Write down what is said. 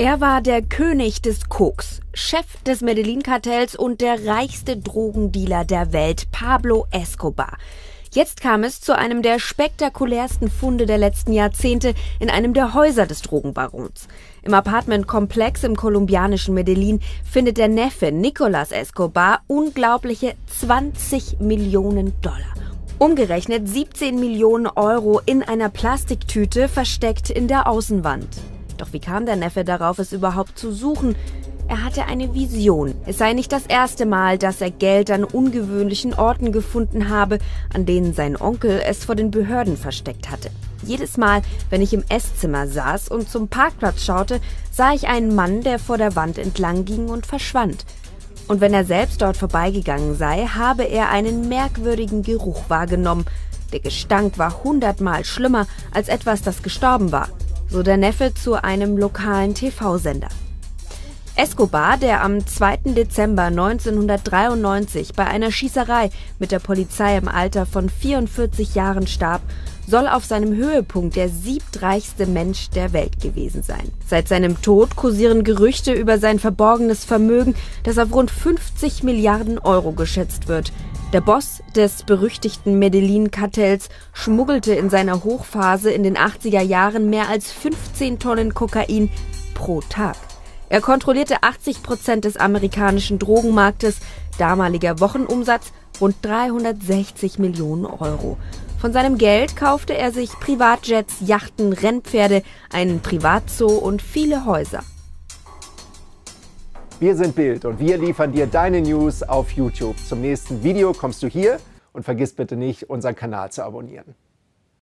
Er war der König des Koks, Chef des Medellin-Kartells und der reichste Drogendealer der Welt, Pablo Escobar. Jetzt kam es zu einem der spektakulärsten Funde der letzten Jahrzehnte in einem der Häuser des Drogenbarons. Im Apartmentkomplex im kolumbianischen Medellin findet der Neffe Nicolas Escobar unglaubliche 20 Millionen Dollar. Umgerechnet 17 Millionen Euro in einer Plastiktüte versteckt in der Außenwand. Doch wie kam der Neffe darauf, es überhaupt zu suchen? Er hatte eine Vision. Es sei nicht das erste Mal, dass er Geld an ungewöhnlichen Orten gefunden habe, an denen sein Onkel es vor den Behörden versteckt hatte. Jedes Mal, wenn ich im Esszimmer saß und zum Parkplatz schaute, sah ich einen Mann, der vor der Wand entlang ging und verschwand. Und wenn er selbst dort vorbeigegangen sei, habe er einen merkwürdigen Geruch wahrgenommen. Der Gestank war hundertmal schlimmer als etwas, das gestorben war so der Neffe zu einem lokalen TV-Sender. Escobar, der am 2. Dezember 1993 bei einer Schießerei mit der Polizei im Alter von 44 Jahren starb, soll auf seinem Höhepunkt der siebtreichste Mensch der Welt gewesen sein. Seit seinem Tod kursieren Gerüchte über sein verborgenes Vermögen, das auf rund 50 Milliarden Euro geschätzt wird. Der Boss des berüchtigten Medellin-Kartells schmuggelte in seiner Hochphase in den 80er Jahren mehr als 15 Tonnen Kokain pro Tag. Er kontrollierte 80 Prozent des amerikanischen Drogenmarktes, damaliger Wochenumsatz rund 360 Millionen Euro. Von seinem Geld kaufte er sich Privatjets, Yachten, Rennpferde, einen Privatzoo und viele Häuser. Wir sind Bild und wir liefern dir deine News auf YouTube. Zum nächsten Video kommst du hier und vergiss bitte nicht, unseren Kanal zu abonnieren.